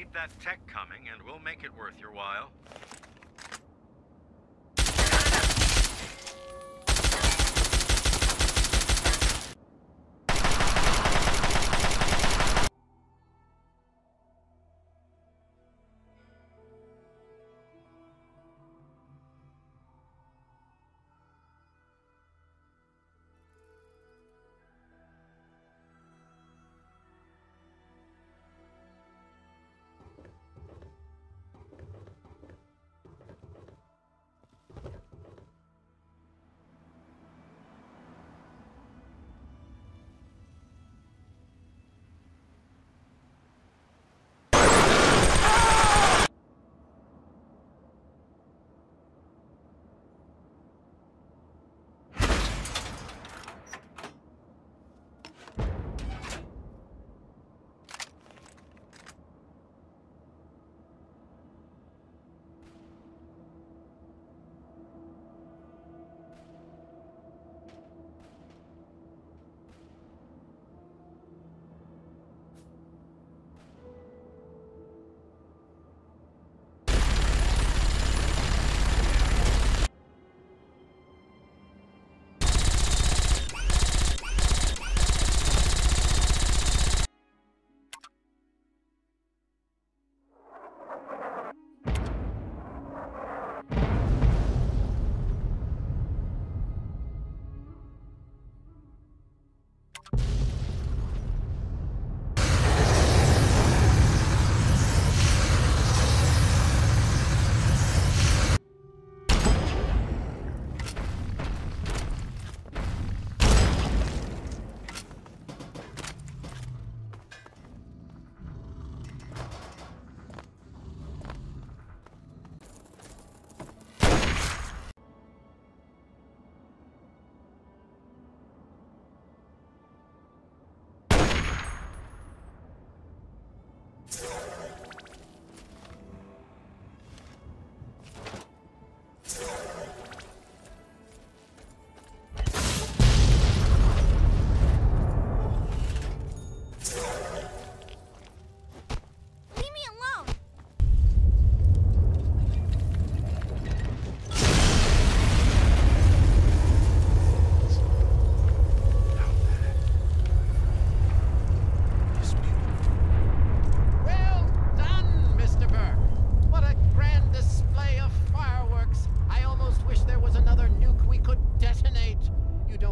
Keep that tech coming, and we'll make it worth your while.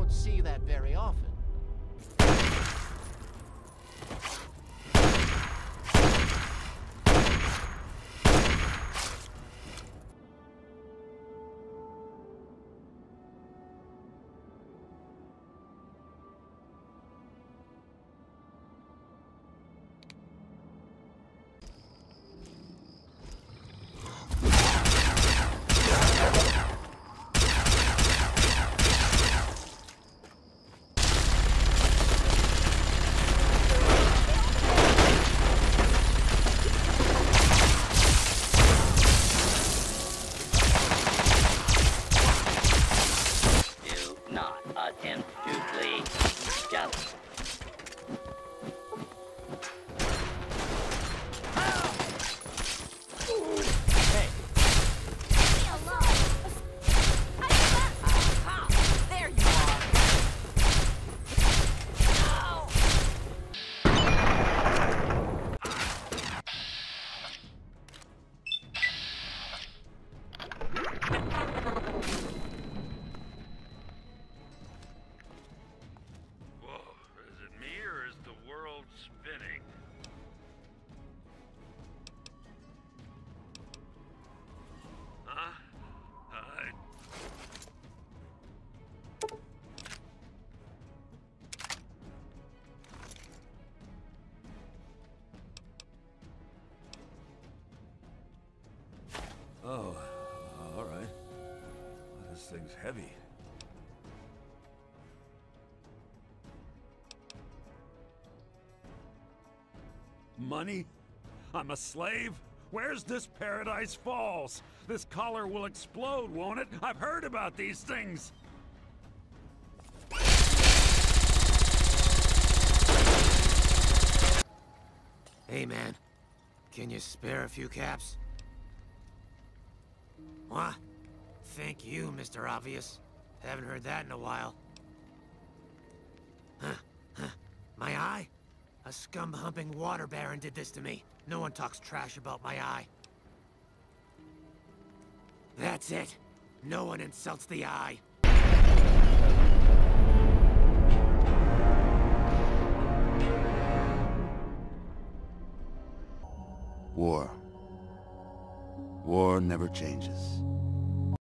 Don't see that very often. Not attempt to flee. Just thing's heavy. Money? I'm a slave? Where's this Paradise Falls? This collar will explode, won't it? I've heard about these things. hey, man. Can you spare a few caps? What? Thank you, Mr. Obvious. Haven't heard that in a while. Huh, huh. My eye? A scum-humping water baron did this to me. No one talks trash about my eye. That's it. No one insults the eye. War. War never changes.